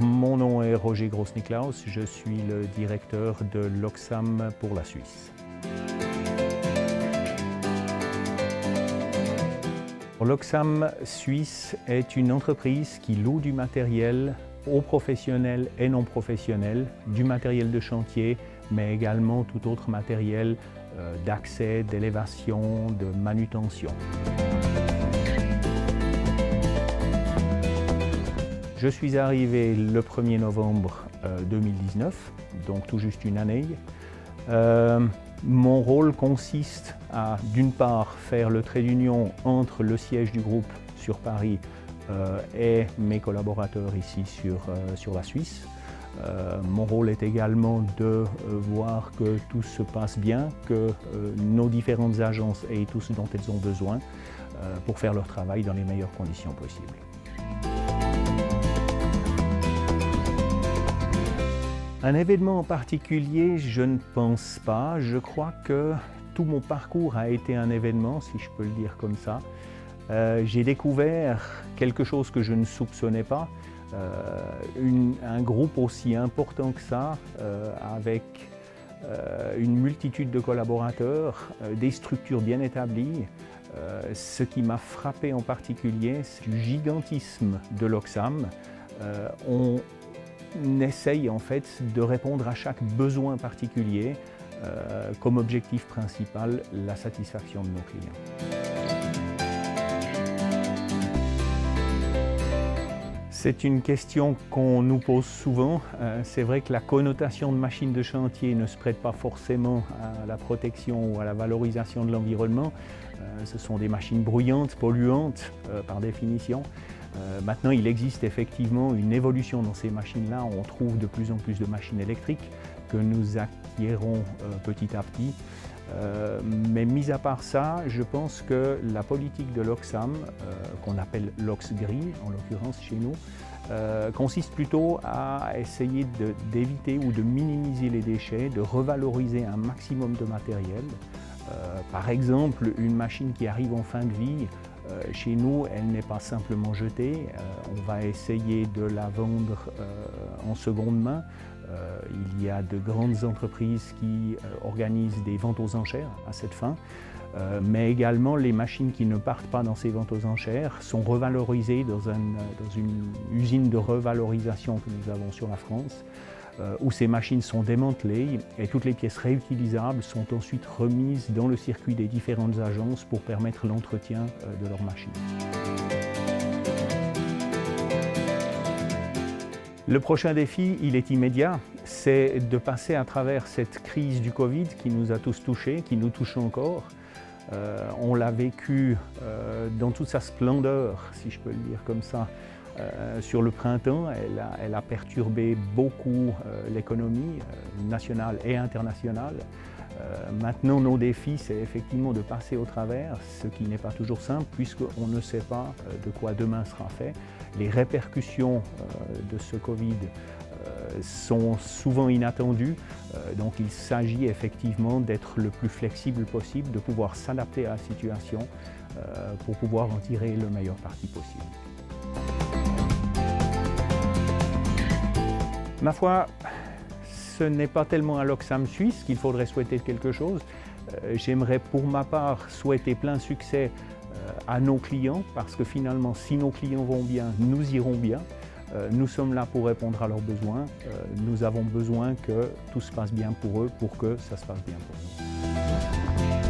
Mon nom est Roger Grossniklaus, je suis le directeur de l'Oxam pour la Suisse. L'Oxam Suisse est une entreprise qui loue du matériel aux professionnels et non professionnels, du matériel de chantier, mais également tout autre matériel euh, d'accès, d'élévation, de manutention. Je suis arrivé le 1er novembre 2019, euh, donc tout juste une année. Euh, mon rôle consiste à, d'une part, faire le trait d'union entre le siège du groupe sur Paris euh, et mes collaborateurs ici sur, sur la Suisse. mon rôle est également de voir que tout se passe bien, que nos différentes agences aient tout ce dont elles ont besoin pour faire leur travail dans les meilleures conditions possibles. Un événement en particulier, je ne pense pas. Je crois que tout mon parcours a été un événement, si je peux le dire comme ça. Euh, j'ai découvert quelque chose que je ne soupçonnais pas, euh, un groupe aussi important que ça, euh, avec une multitude de collaborateurs, des structures bien établies. ce qui m'a frappé en particulier, c'est le gigantisme de l'Oxam. Essaye en fait de répondre à chaque besoin particulier euh, comme objectif principal la satisfaction de nos clients. C'est une question qu'on nous pose souvent. Euh, c'est vrai que la connotation de machine de chantier ne se prête pas forcément à la protection ou à la valorisation de l'environnement. Euh, ce sont des machines bruyantes, polluantes par définition. Euh, maintenant, il existe effectivement une évolution dans ces machines-là. On trouve de plus en plus de machines électriques que nous acquérons euh, petit à petit. Euh, mais mis à part ça, je pense que la politique de l'Oxam, qu'on appelle l'Ox Gris en l'occurrence chez nous, consiste plutôt à essayer d'éviter ou de minimiser les déchets, de revaloriser un maximum de matériel. par exemple, une machine qui arrive en fin de vie, euh, chez nous, elle n'est pas simplement jetée, euh, on va essayer de la vendre euh, en seconde main. Il y a de grandes entreprises qui organisent des ventes aux enchères à cette fin. mais également les machines qui ne partent pas dans ces ventes aux enchères sont revalorisées dans une usine de revalorisation que nous avons sur la France. Euh, où ces machines sont démantelées et toutes les pièces réutilisables sont ensuite remises dans le circuit des différentes agences pour permettre l'entretien euh, de leurs machines. Le prochain défi, il est immédiat, c'est de passer à travers cette crise du Covid qui nous a tous touchés, qui nous touche encore. Euh, on l'a vécu dans toute sa splendeur, si je peux le dire comme ça, euh, sur le printemps, elle a, perturbé beaucoup euh, l'économie euh, nationale et internationale. maintenant, nos défis, c'est effectivement de passer au travers, ce qui n'est pas toujours simple puisqu'on ne sait pas de quoi demain sera fait. Les répercussions de ce Covid sont souvent inattendues, donc il s'agit effectivement d'être le plus flexible possible, de pouvoir s'adapter à la situation pour pouvoir en tirer le meilleur parti possible. Ma foi, ce n'est pas tellement à l'Oxam suisse qu'il faudrait souhaiter quelque chose. Euh, j'aimerais pour ma part souhaiter plein succès euh, à nos clients parce que finalement, si nos clients vont bien, nous irons bien. Euh, nous sommes là pour répondre à leurs besoins. Nous avons besoin que tout se passe bien pour eux pour que ça se passe bien pour nous.